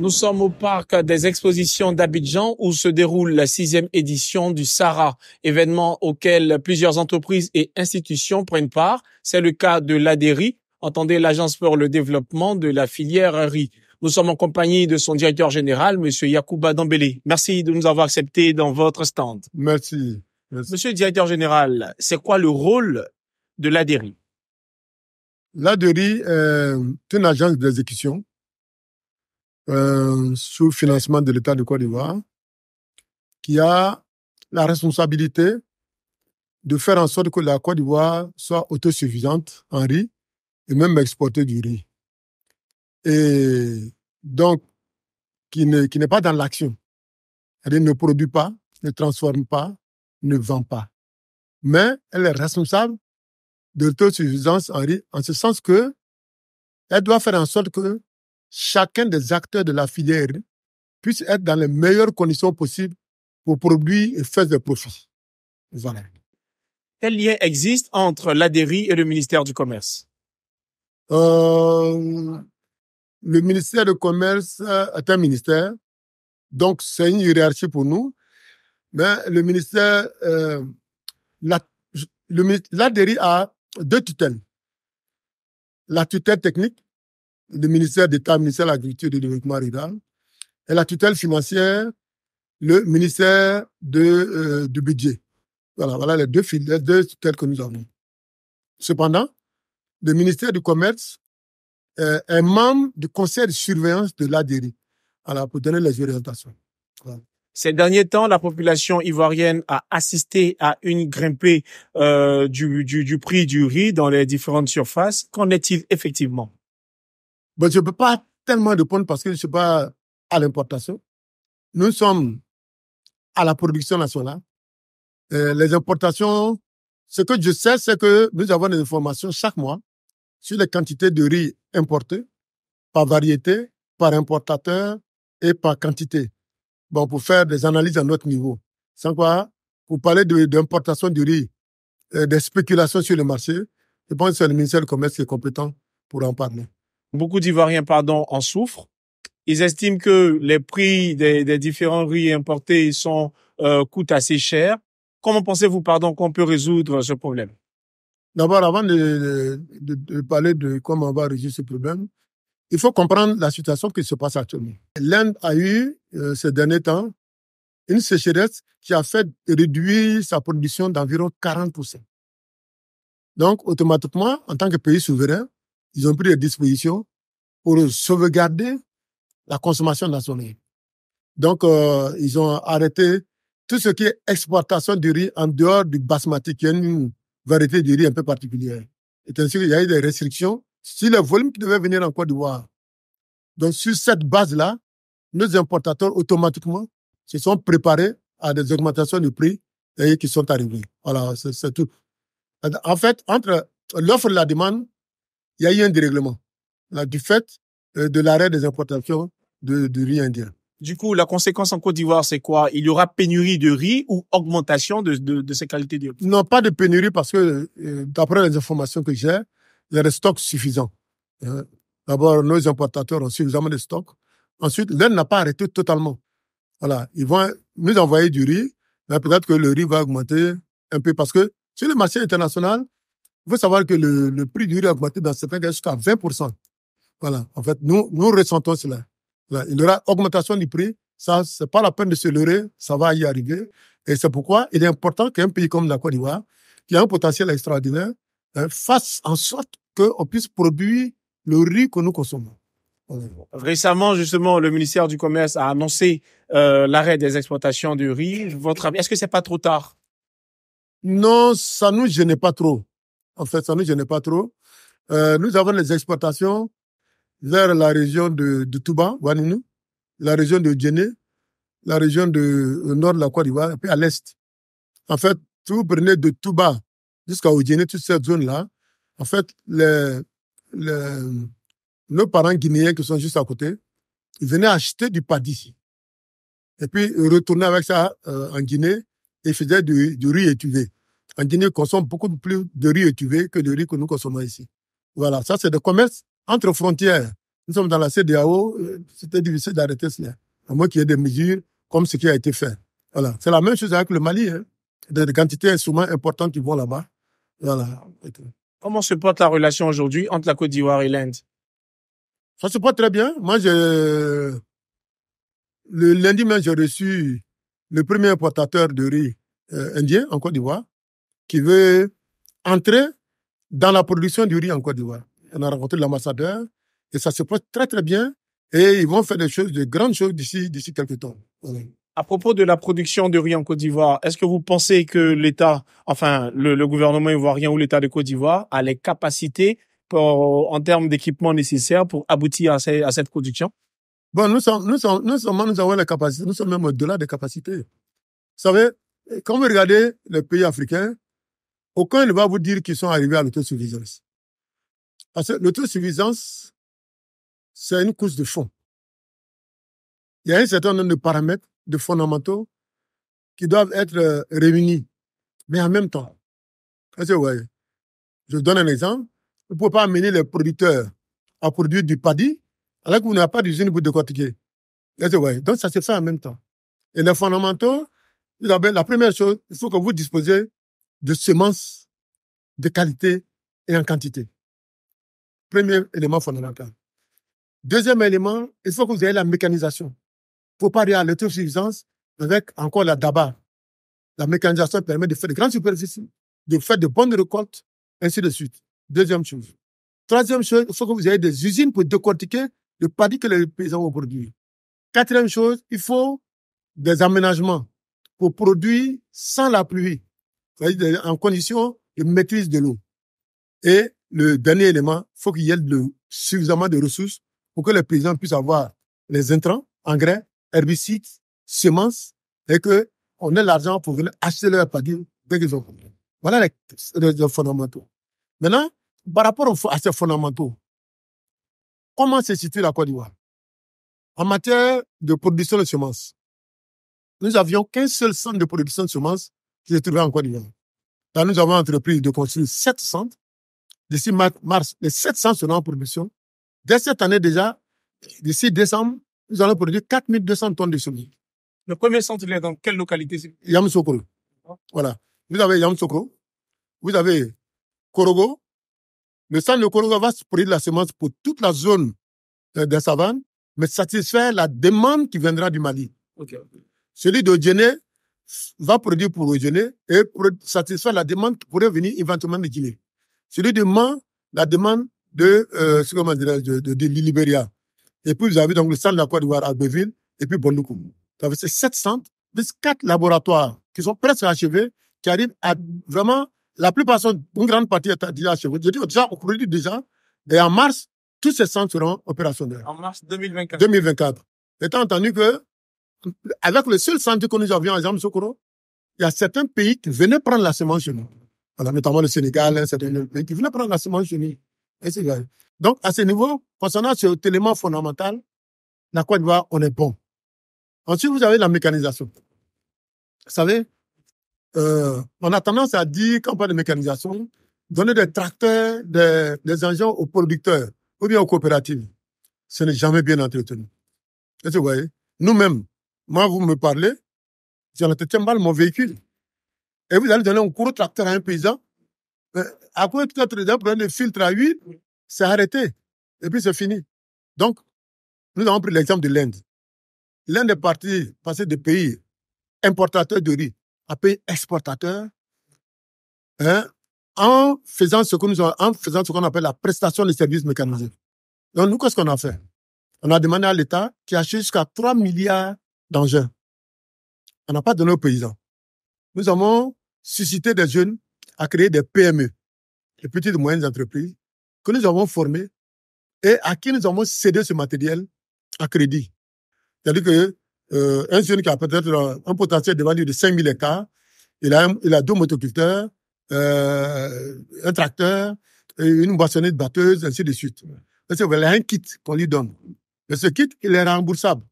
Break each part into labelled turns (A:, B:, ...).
A: Nous sommes au parc des expositions d'Abidjan où se déroule la sixième édition du SARA, événement auquel plusieurs entreprises et institutions prennent part. C'est le cas de l'ADERI, entendez l'Agence pour le développement de la filière riz. Nous sommes en compagnie de son directeur général, Monsieur Yacouba Dambélé. Merci de nous avoir acceptés dans votre stand.
B: Merci. Merci.
A: Monsieur le directeur général, c'est quoi le rôle de l'ADERI
B: L'ADERI est une agence d'exécution euh, sous financement de l'État de Côte d'Ivoire qui a la responsabilité de faire en sorte que la Côte d'Ivoire soit autosuffisante en riz et même exporter du riz. Et donc, qui n'est n'est pas dans l'action. Elle ne produit pas, ne transforme pas, ne vend pas. Mais elle est responsable de l'autosuffisance en riz, en ce sens que elle doit faire en sorte que chacun des acteurs de la filière puisse être dans les meilleures conditions possibles pour produire et faire des profits. Voilà.
A: Quel lien existe entre l'ADERI et le ministère du Commerce?
B: Euh, le ministère du Commerce est un ministère, donc c'est une hiérarchie pour nous. Mais le ministère, euh, la, l'ADERI a deux tutelles. La tutelle technique, le ministère d'État, ministère de l'Agriculture et du Développement rural, et la tutelle financière, le ministère de, euh, du budget. Voilà, voilà les deux, les deux tutelles que nous avons. Cependant, le ministère du Commerce euh, est membre du conseil de surveillance de l'ADERI, voilà, pour donner les orientations.
A: Ces derniers temps, la population ivoirienne a assisté à une grimpée euh, du, du prix du riz dans les différentes surfaces. Qu'en est-il effectivement?
B: Bon, je ne peux pas tellement répondre parce que je ne suis pas à l'importation. Nous sommes à la production nationale. Euh, les importations, ce que je sais, c'est que nous avons des informations chaque mois sur les quantités de riz importées par variété, par importateur et par quantité. Bon, pour faire des analyses à notre niveau. Sans quoi, pour parler d'importation du riz, euh, des spéculations sur le marché, je pense que c'est le ministère du Commerce qui est compétent pour en parler.
A: Beaucoup d'Ivoiriens, pardon, en souffrent. Ils estiment que les prix des, différents riz importés sont euh, coûtent assez cher. Comment pensez-vous, pardon, qu'on peut résoudre ce problème?
B: D'abord, avant de parler de comment on va résoudre ce problème, il faut comprendre la situation qui se passe actuellement. L'Inde a eu, euh, ces derniers temps, une sécheresse qui a fait réduire sa production d'environ 40%. Donc, automatiquement, en tant que pays souverain, ils ont pris des dispositions pour sauvegarder la consommation nationale. Donc, euh, ils ont arrêté tout ce qui est exportation du riz en dehors du basmati, qui est une variété de riz un peu particulière. Et ainsi qu'il y a eu des restrictions sur les volumes qui devaient venir en Côte d'Ivoire. Donc, sur cette base-là, nos importateurs, automatiquement, se sont préparés à des augmentations de prix qui sont arrivées. Voilà, c'est tout. En fait, entre l'offre et la demande, il y a eu un dérèglement là, du fait euh, de l'arrêt des importations de, riz indien.
A: Du coup, la conséquence en Côte d'Ivoire, c'est quoi? Il y aura pénurie de riz ou augmentation de, de, de ces qualités de riz?
B: Non, pas de pénurie parce que, euh, d'après les informations que j'ai, il y a des stocks suffisants. Euh, D'abord, nos importateurs ont suffisamment de stocks. Ensuite, l'Inde n'a pas arrêté totalement. Voilà, ils vont nous envoyer du riz, mais peut-être que le riz va augmenter un peu parce que sur le marché international, il faut savoir que le, le prix du riz a augmenté dans certains cas jusqu'à 20%. Voilà, en fait, nous, nous ressentons cela. Voilà, il y aura augmentation du prix. Ça, c'est pas la peine de se leurrer. Ça va y arriver. Et c'est pourquoi il est important qu'un pays comme la Côte d'Ivoire, qui a un potentiel extraordinaire, hein, fasse en sorte qu'on puisse produire le riz que nous consommons.
A: Récemment, justement, le ministère du Commerce a annoncé euh, l'arrêt des exportations de riz. Votre avis, est-ce que c'est pas trop tard?
B: Non, ça nous gênait pas trop. En fait, ça nous gênait pas trop. Euh, nous avons les exportations vers la région de, de Touba, Waninu, la région de Djenné, la région de, au nord de la Côte d'Ivoire, et puis à l'est. En fait, si vous prenez de Touba jusqu'à Djenné, toute cette zone-là, en fait, les, les, nos parents guinéens qui sont juste à côté, ils venaient acheter du paddy. Et puis, ils retournaient avec ça euh, en Guinée et faisaient du, du riz étuvé. En Guinée, ils consomment beaucoup plus de riz étuvé que de riz que nous consommons ici. Voilà, ça c'est le commerce entre frontières nous sommes dans la CDAO, euh, c'était difficile d'arrêter cela. À moins qu'il y ait des mesures comme ce qui a été fait. Voilà. C'est la même chose avec le Mali. Hein. Des quantités d'instruments importants qui vont là-bas. Voilà.
A: Comment se porte la relation aujourd'hui entre la Côte d'Ivoire et l'Inde?
B: Ça se porte très bien. Moi, je... le lundi même, j'ai reçu le premier importateur de riz euh, indien en Côte d'Ivoire qui veut entrer dans la production du riz en Côte d'Ivoire. On a rencontré l'ambassadeur et ça se passe très très bien et ils vont faire des choses, de grandes choses d'ici d'ici quelques temps.
A: À propos de la production de riz en Côte d'Ivoire, est-ce que vous pensez que l'État, enfin le, gouvernement ivoirien ou l'État de Côte d'Ivoire a les capacités pour, en termes d'équipement nécessaires pour aboutir à, cette production?
B: Bon, nous sommes, nous sommes, nous sommes, nous avons la capacité, nous sommes même au-delà des capacités. Vous savez, quand vous regardez les pays africains, aucun ne va vous dire qu'ils sont arrivés à l'autosuffisance. Parce que l'autosuffisance, c'est une course de fond. Il y a un certain nombre de paramètres, de fondamentaux, qui doivent être euh, réunis. Mais en même temps, je donne un exemple. Vous ne pouvez pas amener les producteurs à produire du paddy alors que vous n'avez pas d'usine pour décortiquer. Donc, ça se fait en même temps. Et les fondamentaux, la première chose, il faut que vous disposez de semences de qualité et en quantité. Premier élément fondamental. Deuxième élément, il faut que vous ayez la mécanisation. Il ne faut pas aller à l'autosuffisance avec encore la DABA. La mécanisation permet de faire de grandes superficies, de faire de bonnes récoltes, ainsi de suite. Deuxième chose. Troisième chose, il faut que vous ayez des usines pour décortiquer le paddy que les paysans vont produire. Quatrième chose, il faut des aménagements pour produire sans la pluie, en condition de maîtrise de l'eau. Et le dernier élément, faut qu'il y ait suffisamment de ressources pour que les paysans puissent avoir les intrants, engrais, herbicides, semences, et que on ait l'argent pour venir acheter leur paddy dès qu'ils ont. Voilà les, fondamentaux. Maintenant, par rapport à ces fondamentaux, comment se situe la Côte d'Ivoire? En matière de production de semences, nous avions qu'un seul centre de production de semences qui se trouvait en Côte d'Ivoire. Là, nous avons entrepris de construire sept centres. D'ici mars, les sept centres seront en production. Dès cette année déjà, d'ici décembre, nous allons produire 4200 tonnes de semences.
A: Le premier centre, il est dans quelle localité
B: Yamoussoukro. Voilà. Vous avez Yamoussoukro. Vous avez Korogo. Le centre de Korogo va produire la semence pour toute la zone euh, des savanes, mais satisfaire la demande qui viendra du Mali. Celui de Djéné va produire pour Djéné et pour satisfaire la demande qui pourrait venir éventuellement de Guinée. Celui de Mans, la demande de, euh, comment de, de, de, Libéria. Et puis, vous avez donc le centre de la Côte d'Ivoire à Beville et puis Bondoukou. Donc, c'est sept centres, plus quatre laboratoires qui sont presque achevés, qui arrivent à vraiment, la plupart sont, une grande partie est déjà achevée. Je dis déjà, on produit déjà. Et en mars, tous ces centres seront opérationnels.
A: En mars 2024.
B: 2024. Étant entendu que, avec le seul centre que nous avions à Sokoro, il y a certains pays qui venaient prendre la semence chez nous notamment le Sénégal, hein, c'est pays qui venaient prendre la semence chez nous. Donc, à ce niveau, concernant ce élément fondamental, la Côte d'Ivoire, on est bon. Ensuite, vous avez la mécanisation. Vous savez, euh, on a tendance à dire, quand on parle de mécanisation, donner des tracteurs, des, engins aux producteurs ou bien aux coopératives. Ce n'est jamais bien entretenu. Et vous voyez, nous-mêmes, moi, vous me parlez, j'entretiens mal mon véhicule et vous allez donner un gros tracteur à un paysan, euh, après peut-être d'un problème de filtre à huile, c'est arrêté. Et puis c'est fini. Donc, nous avons pris l'exemple de l'Inde. L'Inde est partie passer de pays importateurs de riz à pays exportateurs hein, en faisant ce que nous en faisant ce qu'on appelle la prestation de services mécanisés. Donc nous, qu'est-ce qu'on a fait? On a demandé à l'État qui achète jusqu'à 3 milliards d'engins. On n'a pas donné aux paysans. Nous avons susciter des jeunes à créer des PME, les petites et moyennes entreprises, que nous avons formées et à qui nous avons cédé ce matériel à crédit. C'est-à-dire que euh, un jeune qui a peut-être un potentiel de valeur de 5000 hectares, il a, il a deux motoculteurs, euh, un tracteur, une boissonnette batteuse, ainsi de suite. C'est un kit qu'on lui donne. Et ce kit, il est remboursable.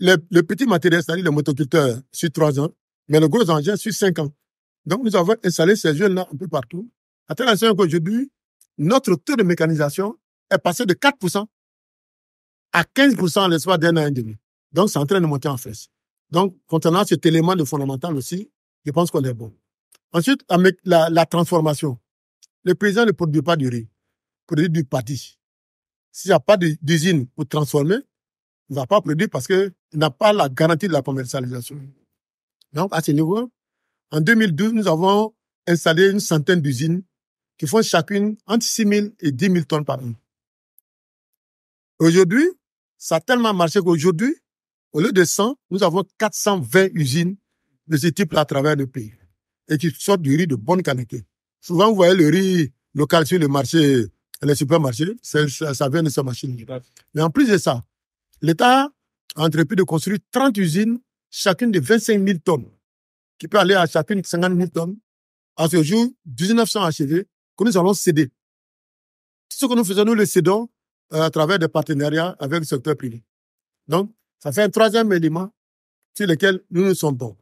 B: Le, le petit matériel, c'est-à-dire le motoculteur, sur trois ans, mais le gros engin sur cinq ans. Donc, nous avons installé ces jeunes-là un peu partout. À tel qu'aujourd'hui, notre taux de mécanisation est passé de 4% à 15% en l'espace d'un an et demi. Donc, c'est en train de monter en fait. Donc, concernant cet élément de fondamental aussi, je pense qu'on est bon. Ensuite, avec la, la transformation. Le président ne produit pas du riz, produit du pâtis. S'il n'y a pas d'usine pour transformer, ne va pas produire parce qu'il n'a pas la garantie de la commercialisation. Donc, à ce niveau, en 2012, nous avons installé une centaine d'usines qui font chacune entre 6 000 et 10 000 tonnes par an. Aujourd'hui, ça a tellement marché qu'aujourd'hui, au lieu de 100, nous avons 420 usines de ce type à travers le pays et qui sortent du riz de bonne qualité. Souvent, vous voyez le riz local sur le marché, les supermarchés, ça, ça vient de ces machines. Mais en plus de ça, l'État a entrepris de construire 30 usines, chacune de 25 000 tonnes, qui peut aller à chacune 50 000 tonnes. À ce jour, 1900 achevés, que nous allons céder. Tout ce que nous faisons, nous le cédons euh, à travers des partenariats avec le secteur privé. Donc, ça fait un troisième élément sur lequel nous nous sommes bons.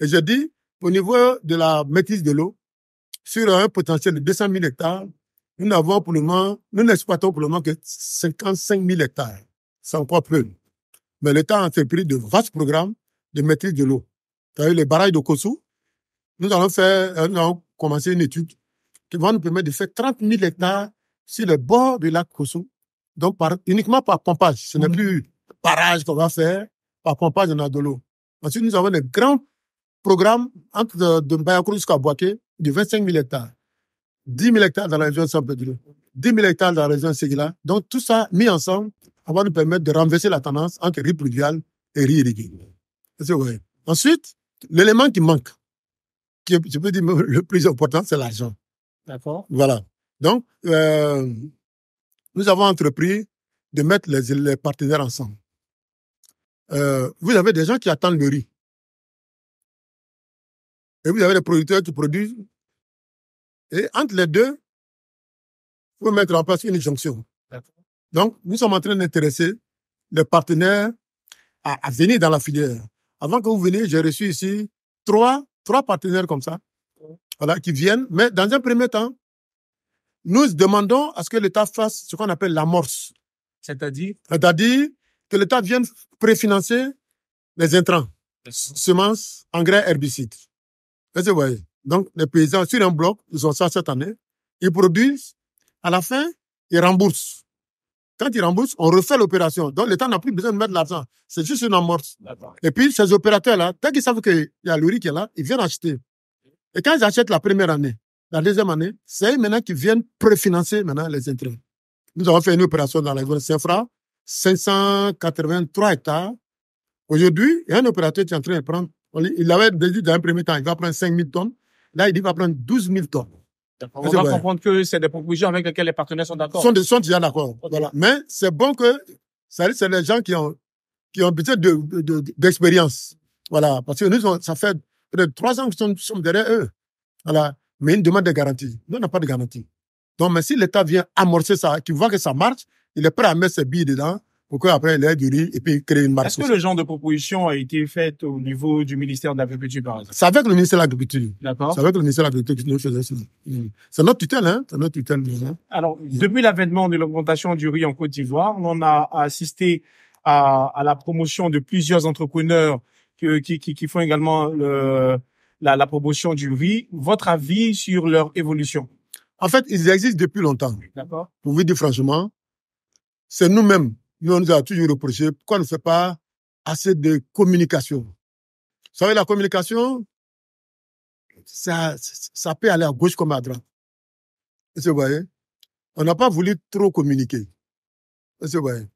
B: Et je dis, au niveau de la maîtrise de l'eau, sur un potentiel de 200 000 hectares, nous n'avons pour le moment, nous n'exploitons pour le moment que 55 000 hectares. C'est encore peu. Mais l'État a entrepris de vastes programmes de maîtrise de l'eau. eu les barrages de Kossou. Nous allons faire, euh, nous allons commencer une étude qui va nous permettre de faire 30 000 hectares sur le bord du lac Kossou. Donc, par, uniquement par pompage. Ce n'est plus barrage qu'on va faire. Par pompage, on a de l'eau. Ensuite, nous avons des grands programmes entre de, de jusqu'à Boaké de 25 000 hectares. 10 000 hectares dans la région de San Pedro. 10 000 hectares dans la région de Seguila. Donc, tout ça mis ensemble va nous permettre de renverser la tendance entre riz pluvial et riz irrigué. Ensuite, l'élément qui manque, qui je peux dire le plus important, c'est l'argent.
A: D'accord.
B: Voilà. Donc, euh, nous avons entrepris de mettre les, les partenaires ensemble. Euh, vous avez des gens qui attendent le riz. Et vous avez des producteurs qui produisent. Et entre les deux, il faut mettre en place une jonction. Donc, nous sommes en train d'intéresser les partenaires à, à, venir dans la filière. Avant que vous veniez, j'ai reçu ici trois, trois partenaires comme ça, voilà, qui viennent. Mais dans un premier temps, nous demandons à ce que l'État fasse ce qu'on appelle l'amorce.
A: C'est-à-dire?
B: C'est-à-dire que l'État vienne préfinancer les intrants, semences, engrais, herbicides. Vous voyez? Donc, les paysans, sur un bloc, ils ont ça cette année, ils produisent, à la fin, ils remboursent. Quand ils remboursent, on refait l'opération. Donc, l'État n'a plus besoin de mettre de l'argent. C'est juste une amorce. Et puis, ces opérateurs-là, dès qu'ils savent qu'il y a le riz qui est là, ils viennent acheter. Et quand ils achètent la première année, la deuxième année, c'est eux maintenant qui viennent préfinancer maintenant les intérêts. Nous avons fait une opération dans la zone Saint-Fra, 583 hectares. Aujourd'hui, il y a un opérateur qui est en train de prendre, il avait dit dans un premier temps, il va prendre 5 000 tonnes. Là, il dit qu'il va prendre 12 000 tonnes.
A: On va comprendre que c'est des propositions avec lesquelles les partenaires sont d'accord.
B: Sont, sont déjà d'accord. Voilà. Mais c'est bon que, c'est les gens qui ont, qui ont besoin d'expérience. De, de, voilà. Parce que nous, ça fait peut-être trois ans que nous sommes derrière eux. Voilà mais une demande de garantie. Nous, on n'a pas de garantie. Donc, mais si l'État vient amorcer ça, qu'il voit que ça marche, il est prêt à mettre ses billes dedans pour qu'après, ait du riz et puis créer une marque.
A: Est-ce que le genre de proposition a été faite au niveau du ministère de l'Agriculture, par exemple?
B: C'est avec le ministère de l'Agriculture.
A: D'accord.
B: C'est avec le ministère de l'Agriculture que nous faisons ça. C'est notre tutelle, hein C'est notre tutelle. Hein?
A: Alors, depuis l'avènement de l'augmentation du riz en Côte d'Ivoire, on a assisté à, à, la promotion de plusieurs entrepreneurs qui, qui, qui font également le, la, la promotion du riz. Votre avis sur leur évolution?
B: En fait, ils existent depuis longtemps.
A: D'accord.
B: Pour vous dire franchement, c'est nous-mêmes, nous, on nous a toujours reproché pourquoi on ne fait pas assez de communication. Vous savez, la communication, ça, ça peut aller à gauche comme à droite. Vous voyez? On n'a pas voulu trop communiquer. Vous voyez?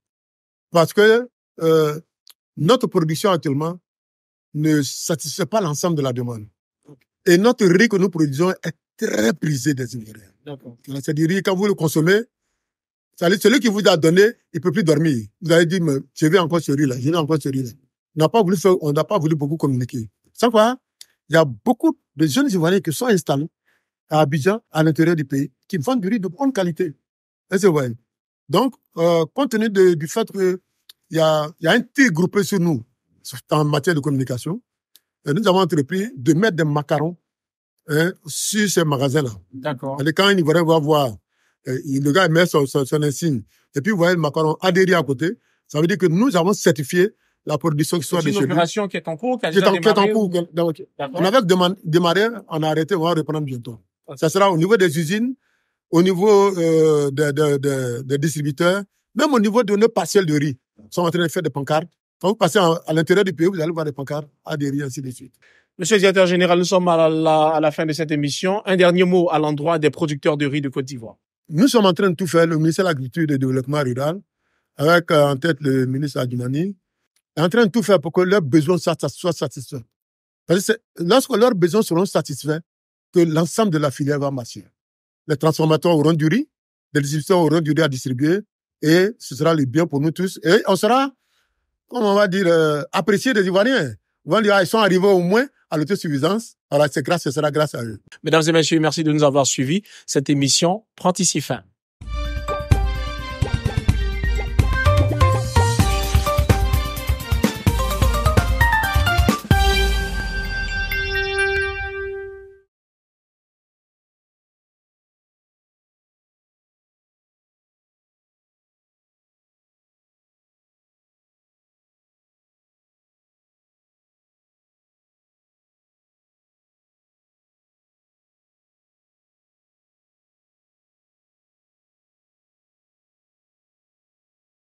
B: Parce que euh, notre production actuellement ne satisfait pas l'ensemble de la demande. Et notre riz que nous produisons est très prisé des Ivoiriens. C'est du riz, quand vous le consommez, celui qui vous a donné, il peut plus dormir. Vous allez dire, mais je vais encore ce riz-là, je vais encore ce riz-là. On n'a pas voulu faire, on n'a pas voulu beaucoup communiquer. Sans quoi, il y a beaucoup de jeunes Ivoiriens qui sont installés à Abidjan, à l'intérieur du pays, qui vendent du riz de bonne qualité. Donc, euh, compte tenu de, du fait qu'il y a, y a un petit groupé sur nous en matière de communication, nous avons entrepris de mettre des macarons hein, sur ces magasins-là.
A: D'accord.
B: Et quand un Ivoirien va voir le gars met son, son, son, insigne. Et puis, vous voyez le macaron adhéré à côté. Ça veut dire que nous avons certifié la production qui soit
A: de
B: chez
A: une opération qui est en cours, qui a
B: Qui est en, qui est en
A: démarré,
B: cours.
A: ou- D'accord.
B: On avait déma- démarré, on a arrêté, on va reprendre bientôt. Ça sera au niveau des usines, au niveau euh, des distributeurs, même au niveau de nos parcelles de riz. Ils sont en train de faire des pancartes. Quand vous passez à l'intérieur du pays, vous allez voir des pancartes, à des riz, ainsi de suite.
A: Monsieur le directeur général, nous sommes à la, à la fin de cette émission. Un dernier mot à l'endroit des producteurs de riz de Côte d'Ivoire.
B: Nous sommes en train de tout faire, le ministère de l'Agriculture et du Développement rural, avec euh, en tête le ministre Adjumani, est en train de tout faire pour que leurs besoins soient satisfaits. Parce que lorsque leurs besoins seront satisfaits, que l'ensemble de la filière va marcher. Les transformateurs auront du riz, les distributeurs auront du riz à distribuer, et ce sera le bien pour nous tous. Et on sera, comment on va dire, euh, apprécié des Ivoiriens. Ah, ils sont arrivés au moins à l'autosuffisance. Alors, c'est grâce, ce sera grâce à eux.
A: Mesdames et messieurs, merci de nous avoir suivis. Cette émission prend ici fin.